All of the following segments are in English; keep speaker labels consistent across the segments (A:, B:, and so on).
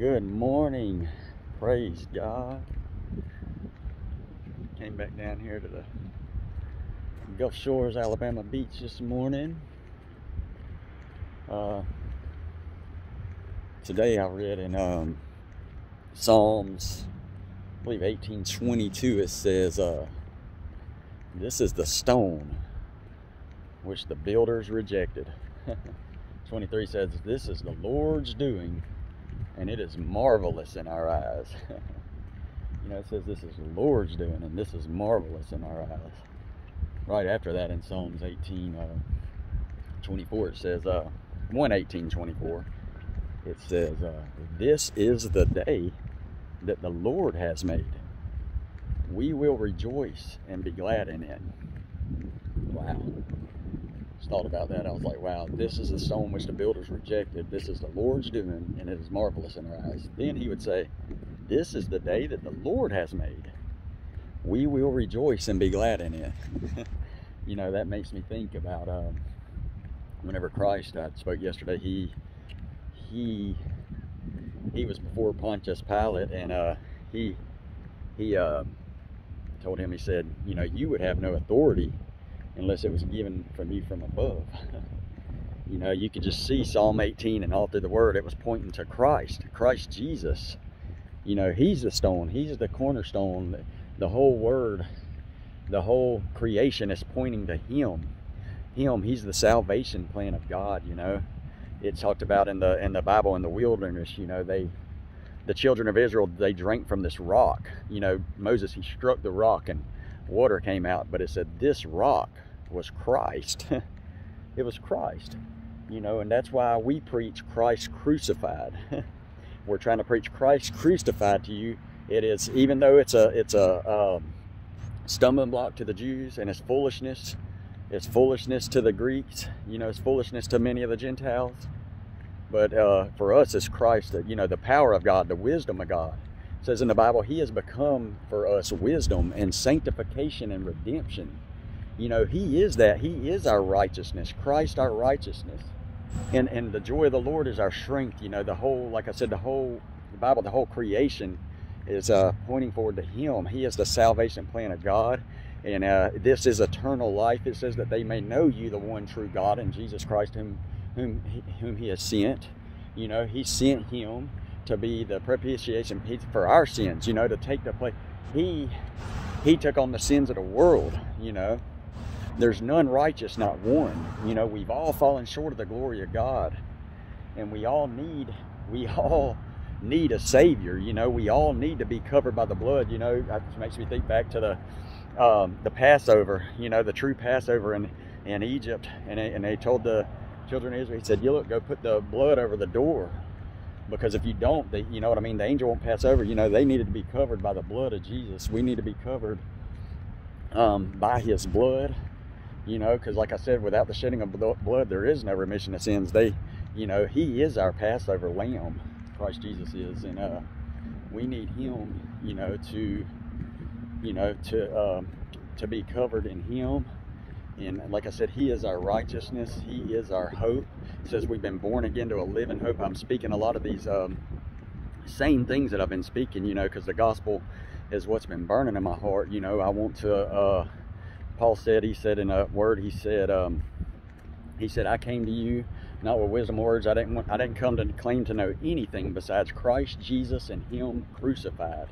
A: Good morning. Praise God. Came back down here to the Gulf Shores, Alabama beach this morning. Uh, today I read in um, Psalms, I believe 1822, it says, uh, This is the stone which the builders rejected. 23 says, This is the Lord's doing, and it is marvelous in our eyes. you know, it says, This is the Lord's doing, and this is marvelous in our eyes. Right after that, in Psalms 18 uh, 24, it says, uh, 118 24, it says, uh, This is the day that the Lord has made. We will rejoice and be glad in it. Wow thought about that. I was like, wow, this is the stone which the builders rejected. This is the Lord's doing, and it is marvelous in our eyes. Then he would say, This is the day that the Lord has made. We will rejoice and be glad in it. you know, that makes me think about um, whenever Christ, I spoke yesterday, he, he, he was before Pontius Pilate, and uh, he, he uh, told him, he said, you know, you would have no authority unless it was given from you from above. you know, you could just see Psalm 18 and all through the word, it was pointing to Christ, Christ Jesus. You know, he's the stone, he's the cornerstone. The whole word, the whole creation is pointing to him. Him, he's the salvation plan of God, you know. It talked about in the in the Bible in the wilderness, you know, they the children of Israel, they drank from this rock. You know, Moses, he struck the rock and water came out, but it said this rock was Christ. it was Christ, you know, and that's why we preach Christ crucified. We're trying to preach Christ crucified to you. It is, even though it's a it's a um, stumbling block to the Jews and it's foolishness, it's foolishness to the Greeks. You know, it's foolishness to many of the Gentiles. But uh, for us, it's Christ, that you know, the power of God, the wisdom of God. Says in the Bible, He has become for us wisdom and sanctification and redemption you know, He is that. He is our righteousness. Christ, our righteousness. And, and the joy of the Lord is our strength. You know, the whole, like I said, the whole the Bible, the whole creation is uh, pointing forward to Him. He is the salvation plan of God. And uh, this is eternal life. It says that they may know you, the one true God, and Jesus Christ, whom, whom, whom He has sent. You know, He sent Him to be the propitiation for our sins, you know, to take the place. He, he took on the sins of the world, you know, there's none righteous, not one. You know, we've all fallen short of the glory of God. And we all need, we all need a savior. You know, we all need to be covered by the blood. You know, that makes me think back to the um, the Passover. You know, the true Passover in in Egypt, and they, and they told the children of Israel, he said, "You look, go put the blood over the door, because if you don't, they, you know what I mean. The angel won't pass over. You know, they needed to be covered by the blood of Jesus. We need to be covered um, by His blood." you know, because like I said, without the shedding of blood, there is no remission of sins. They, you know, He is our Passover lamb, Christ Jesus is, and uh, we need Him, you know, to, you know, to um, to be covered in Him. And like I said, He is our righteousness. He is our hope. It says we've been born again to a living hope. I'm speaking a lot of these um, same things that I've been speaking, you know, because the gospel is what's been burning in my heart. You know, I want to. Uh, Paul said, he said in a word, he said, um, he said, I came to you not with wisdom words. I didn't want, I didn't come to claim to know anything besides Christ Jesus and Him crucified.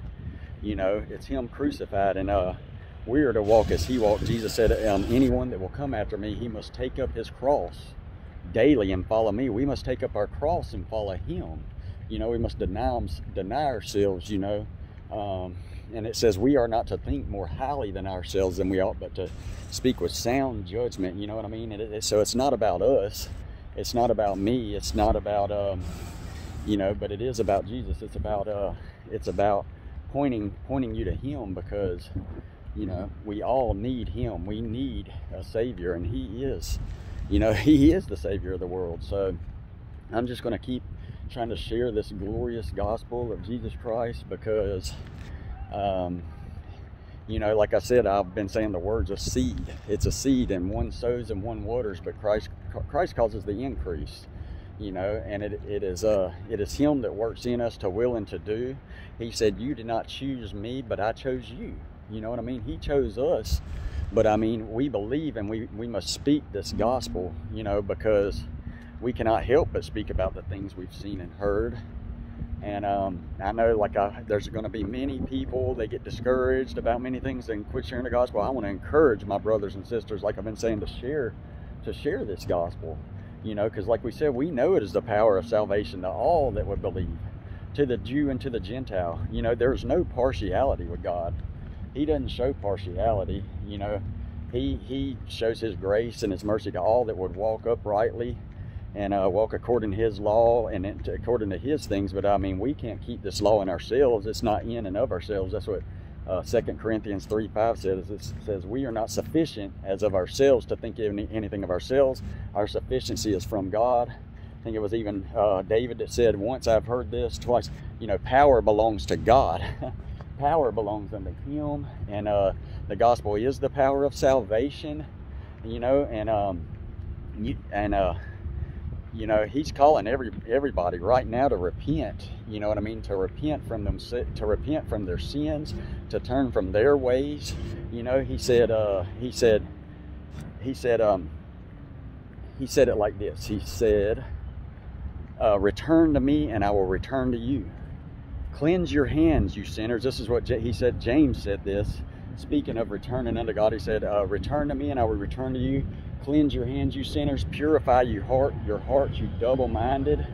A: You know, it's Him crucified, and uh, we are to walk as He walked. Jesus said, um, anyone that will come after me, he must take up his cross daily and follow me. We must take up our cross and follow Him. You know, we must deny, deny ourselves. You know. Um, and it says we are not to think more highly than ourselves than we ought, but to speak with sound judgment. You know what I mean? It, it, so it's not about us. It's not about me. It's not about, um, you know, but it is about Jesus. It's about, uh, it's about pointing, pointing you to Him because, you know, we all need Him. We need a Savior, and He is, you know, He is the Savior of the world. So I'm just going to keep trying to share this glorious gospel of Jesus Christ because um, you know, like I said, I've been saying the words a seed. It's a seed, and one sows and one waters, but Christ Christ causes the increase. you know, and it, it is uh it is him that works in us to will and to do. He said, You did not choose me, but I chose you. You know what I mean? He chose us. But I mean, we believe and we, we must speak this gospel, you know, because we cannot help but speak about the things we've seen and heard. And um, I know, like, I, there's going to be many people they get discouraged about many things and quit sharing the gospel. I want to encourage my brothers and sisters, like I've been saying, to share, to share this gospel. You know, because like we said, we know it is the power of salvation to all that would believe, to the Jew and to the Gentile. You know, there's no partiality with God. He doesn't show partiality. You know, he he shows His grace and His mercy to all that would walk uprightly and uh, walk according to his law and according to his things. But I mean, we can't keep this law in ourselves. It's not in and of ourselves. That's what uh, 2 Corinthians 3 5 says. It says, We are not sufficient as of ourselves to think any, anything of ourselves. Our sufficiency is from God. I think it was even uh, David that said, Once I've heard this twice, you know, power belongs to God. power belongs unto Him. And uh, the gospel is the power of salvation, you know, and, um, you, and, uh, you know he's calling every everybody right now to repent you know what i mean to repent from them to repent from their sins to turn from their ways you know he said uh he said he said um he said it like this he said uh, return to me and i will return to you cleanse your hands you sinners this is what J- he said james said this speaking of returning unto god he said uh, return to me and i will return to you Cleanse your hands, you sinners. Purify your heart, your hearts, you double-minded.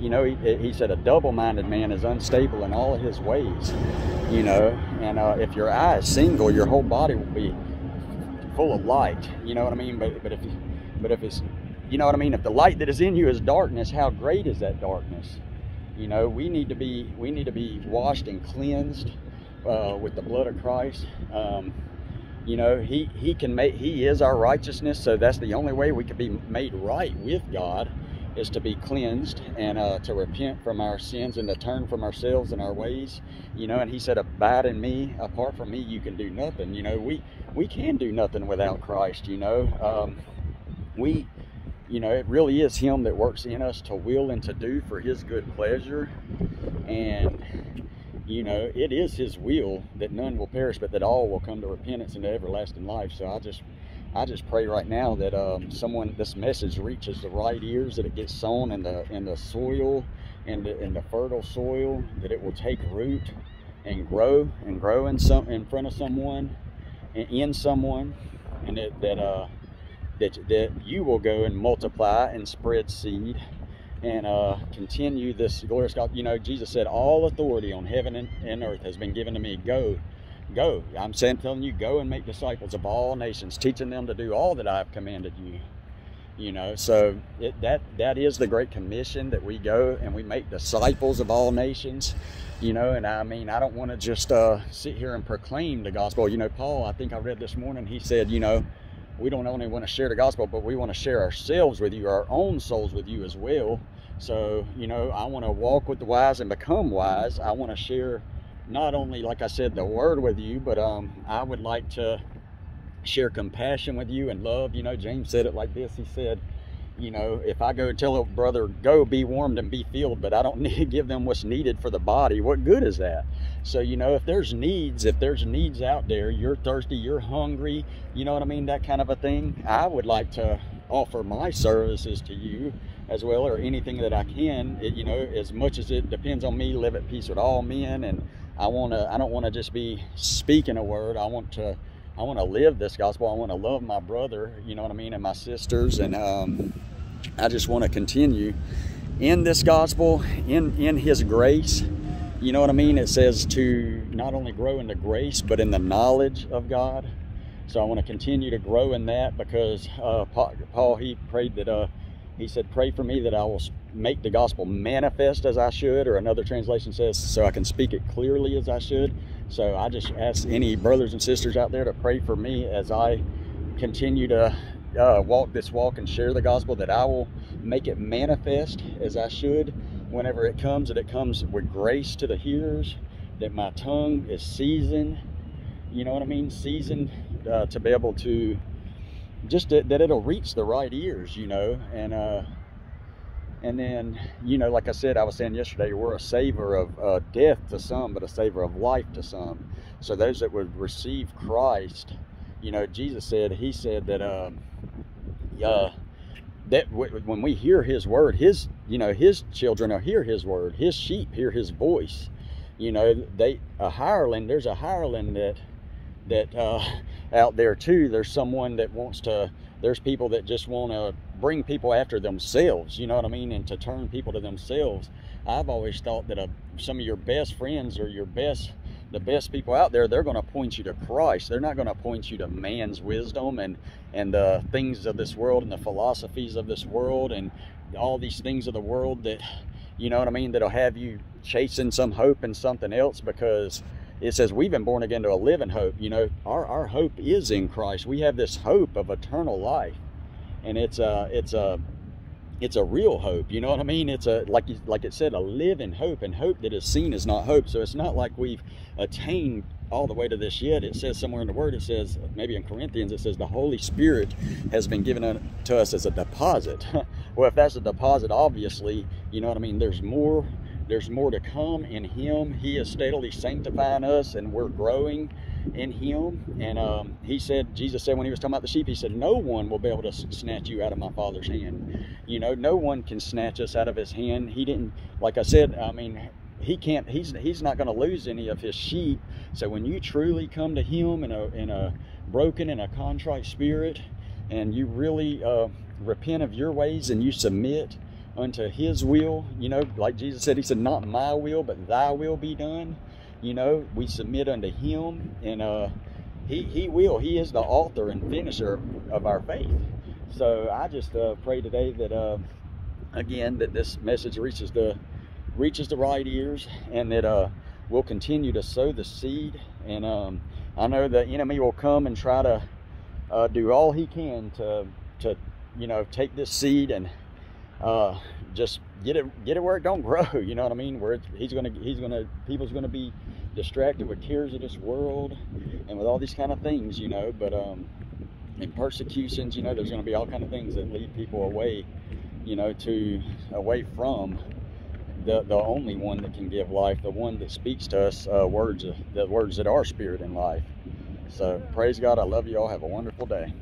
A: You know, he, he said a double-minded man is unstable in all his ways. You know, and uh, if your eye is single, your whole body will be full of light. You know what I mean? But but if but if it's you know what I mean? If the light that is in you is darkness, how great is that darkness? You know, we need to be we need to be washed and cleansed uh, with the blood of Christ. Um, you know he he can make he is our righteousness so that's the only way we can be made right with god is to be cleansed and uh, to repent from our sins and to turn from ourselves and our ways. You know and he said abide in me. Apart from me you can do nothing. You know we we can do nothing without christ you know. Um, we you know it really is him that works in us to will and to do for his good pleasure and you know, it is his will that none will perish, but that all will come to repentance and to everlasting life. So I just I just pray right now that um, someone this message reaches the right ears, that it gets sown in the in the soil, in the in the fertile soil, that it will take root and grow and grow in some in front of someone, in someone, and that that uh that that you will go and multiply and spread seed and uh, continue this glorious gospel. You know, Jesus said, All authority on heaven and, and earth has been given to me. Go, go. I'm saying, telling you, go and make disciples of all nations, teaching them to do all that I've commanded you. You know, so it, that that is the great commission that we go and we make disciples of all nations. You know, and I mean, I don't want to just uh, sit here and proclaim the gospel. You know, Paul, I think I read this morning, he said, you know, we don't only want to share the gospel, but we want to share ourselves with you, our own souls with you as well. So, you know, I want to walk with the wise and become wise. I want to share not only, like I said, the word with you, but um, I would like to share compassion with you and love. You know, James said it like this. He said, you know, if I go tell a brother, go be warmed and be filled, but I don't need to give them what's needed for the body, what good is that? So, you know, if there's needs, if there's needs out there, you're thirsty, you're hungry, you know what I mean, that kind of a thing, I would like to offer my services to you as well or anything that I can. It, you know as much as it depends on me live at peace with all men and I want to I don't want to just be speaking a word. I want to I want to live this gospel. I want to love my brother you know what I mean and my sisters and um, I just want to continue in this gospel in in his grace you know what I mean? It says to not only grow in the grace but in the knowledge of God. So I want to continue to grow in that because uh, Paul, he prayed that, uh, he said, pray for me that I will make the gospel manifest as I should, or another translation says, so I can speak it clearly as I should. So I just ask any brothers and sisters out there to pray for me as I continue to uh, walk this walk and share the gospel, that I will make it manifest as I should whenever it comes, that it comes with grace to the hearers, that my tongue is seasoned, you know what I mean, seasoned uh, to be able to just that, that, it'll reach the right ears, you know, and uh, And then, you know, like I said, I was saying yesterday, we're a savor of uh, death to some, but a savor of life to some. So those that would receive Christ, you know, Jesus said, He said that, um, that when we hear His word, His, you know, His children will hear His word, His sheep hear His voice. You know, they a hireling. There's a hireling that that uh, out there too. There's someone that wants to. There's people that just want to bring people after themselves. You know what I mean? And to turn people to themselves. I've always thought that a, some of your best friends or your best the best people out there, they're going to point you to Christ. They're not going to point you to man's wisdom and and the things of this world and the philosophies of this world and all these things of the world that you know what I mean that'll have you chasing some hope and something else because it says we've been born again to a living hope. You know, our, our hope is in Christ. We have this hope of eternal life. And it's a, it's a, it's a real hope. You know what I mean? It's a, like, like it said, a living hope and hope that is seen is not hope. So it's not like we've attained all the way to this yet. It says somewhere in the word, it says, maybe in Corinthians, it says the Holy Spirit has been given to us as a deposit. well, if that's a deposit, obviously, you know what I mean? There's more there's more to come in him he is steadily sanctifying us and we're growing in him and um, he said jesus said when he was talking about the sheep he said no one will be able to snatch you out of my father's hand you know no one can snatch us out of his hand he didn't like i said i mean he can't he's he's not going to lose any of his sheep so when you truly come to him in a in a broken and a contrite spirit and you really uh, repent of your ways and you submit unto his will. You know, like Jesus said, he said, Not my will, but thy will be done. You know, we submit unto him and uh he he will. He is the author and finisher of our faith. So I just uh, pray today that uh, again that this message reaches the reaches the right ears and that uh, we'll continue to sow the seed. And um, I know the enemy will come and try to uh, do all he can to to you know take this seed and uh, just get it get it where it don't grow. You know what I mean? Where he's gonna he's gonna people's gonna be distracted with cares of this world and with all these kind of things. You know, but um, in persecutions, you know, there's gonna be all kind of things that lead people away. You know, to away from the the only one that can give life, the one that speaks to us uh, words, the words that are spirit and life. So praise God. I love you all. Have a wonderful day.